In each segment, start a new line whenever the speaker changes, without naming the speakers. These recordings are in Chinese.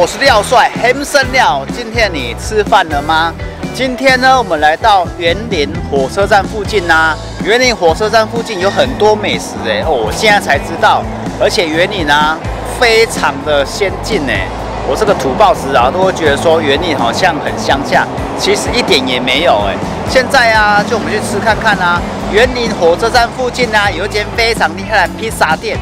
我是廖帅，Ham 生廖。今天你吃饭了吗？今天呢，我们来到园林火车站附近呐。园林火车站附近有很多美食哎，哦，我现在才知道。而且园林呢，非常的先进哎。我这个土包子啊，都会觉得说园林好像很乡下，其实一点也没有哎。现在啊，就我们去吃看看啊。园林火车站附近呢，有一间非常厉害的披萨店。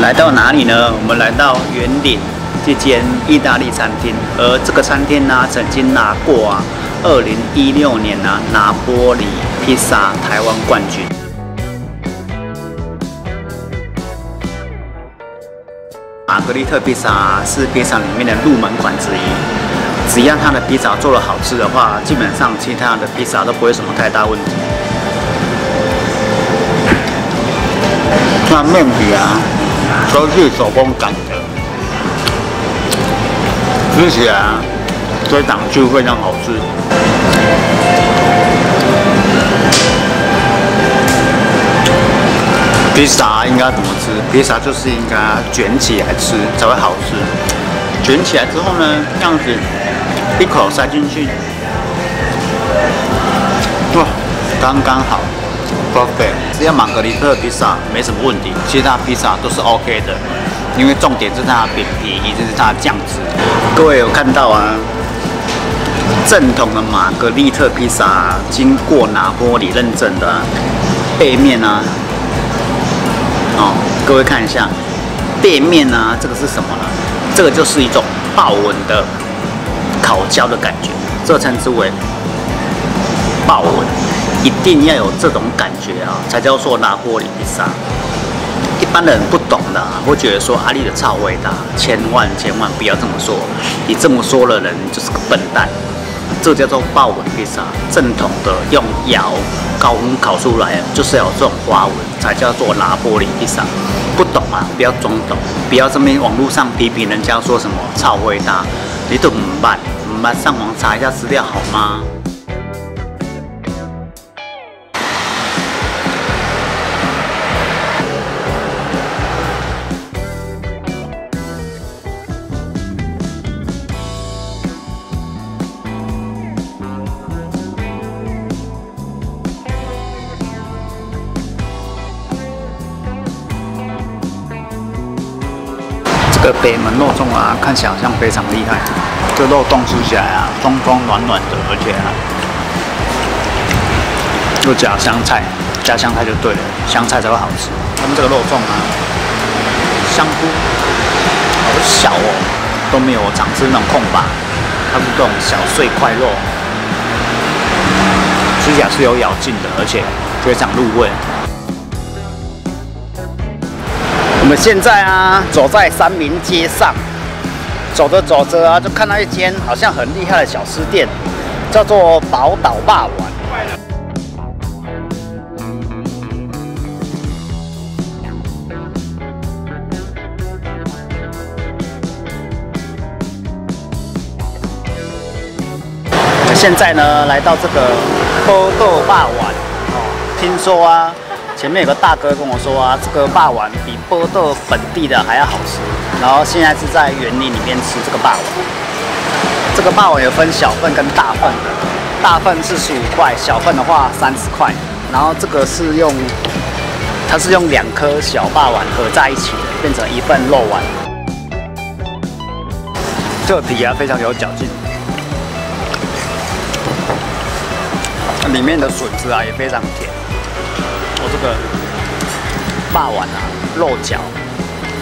们来到哪里呢？我们来到园林这间意大利餐厅，而这个餐厅呢，曾经拿过啊，二零一六年呢拿玻里披萨台湾冠军。玛格丽特披萨是披萨里面的入门款之一，只要它的披萨做的好吃的话，基本上其他的披萨都不会什么太大问题。那面皮啊。都是手工擀的，吃起来这档就非常好吃。披萨应该怎么吃？披萨就是应该卷起来吃才会好吃。卷起来之后呢，这样子一口塞进去，哇，刚刚好。perfect，只要玛格丽特披萨没什么问题，其他披萨都是 OK 的，因为重点是它的饼皮以及是它的酱汁。各位有看到啊？正统的玛格丽特披萨经过拿玻里认证的背面呢？哦，各位看一下背面呢，这个是什么呢？这个就是一种豹纹的烤焦的感觉，这称之为豹纹。一定要有这种感觉啊，才叫做拿玻璃披萨。一般人不懂的，会觉得说阿力的超伟大，千万千万不要这么说。你这么说的人就是个笨蛋。这叫做豹纹披萨，正统的用窑高温烤出来，就是有这种花纹，才叫做拿玻璃披萨。不懂啊，不要装懂，不要这边网络上批评人家说什么超伟大，你都唔办，唔办上网查一下资料好吗？个北门肉粽啊，看起来好像非常厉害。这肉冻吃起来啊，松松软软的，而且啊，又加香菜，加香菜就对了，香菜才会好吃。他们这个肉粽啊，香菇好小哦，都没有我常吃那种空吧，它是这种小碎块肉，吃起来是有咬劲的，而且非常入味。们现在啊，走在三明街上，走着走着啊，就看到一间好像很厉害的小吃店，叫做宝岛霸王。现在呢，来到这个波豆霸王哦，听说啊。前面有个大哥跟我说啊，这个霸王比波豆本地的还要好吃。然后现在是在园林里面吃这个霸王。这个霸王有分小份跟大份的，大份是十五块，小份的话三十块。然后这个是用，它是用两颗小霸王合在一起的，变成一份肉丸。这皮啊非常有嚼劲，里面的笋子啊也非常甜。这个霸碗啊，肉饺，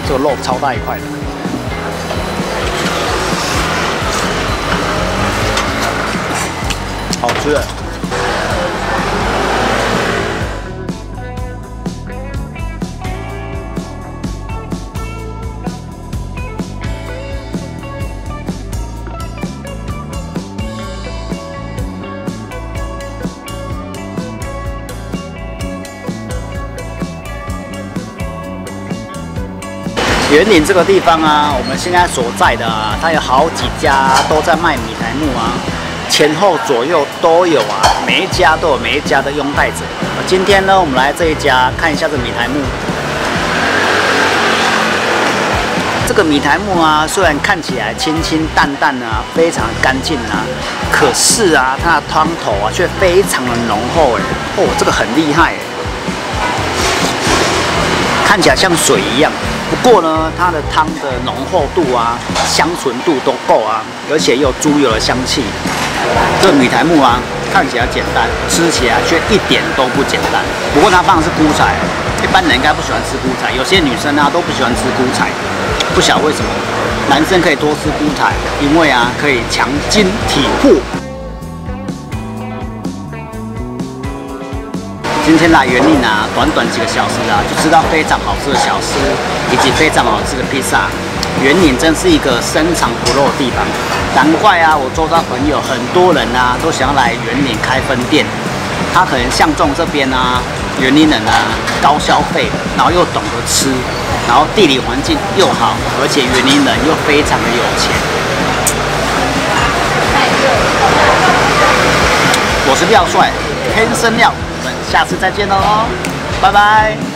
这个肉超大一块的，好吃。园林这个地方啊，我们现在所在的啊，它有好几家都在卖米苔木啊，前后左右都有啊，每一家都有每一家的拥戴者。今天呢，我们来这一家看一下这米苔木。这个米苔木啊，虽然看起来清清淡淡啊，非常干净啊，可是啊，它的汤头啊却非常的浓厚哎，哦，这个很厉害哎，看起来像水一样，不过呢，它的汤的浓厚度啊、香醇度都够啊，而且有猪油的香气。这米苔木啊，看起来简单，吃起来却一点都不简单。不过它放的是菇菜，一般人应该不喜欢吃菇菜，有些女生啊都不喜欢吃菇菜。不晓为什么男生可以多吃菇菜，因为啊可以强筋体魄。今天来园林啊，短短几个小时啊，就吃到非常好吃的小吃，以及非常好吃的披萨。园林真是一个深藏不露的地方，难怪啊，我周遭朋友很多人啊都想要来园林开分店。他可能相中这边啊，园林人啊高消费，然后又懂得吃。然后地理环境又好，而且园林人又非常的有钱。我是廖帅，天生廖，下次再见喽，拜拜。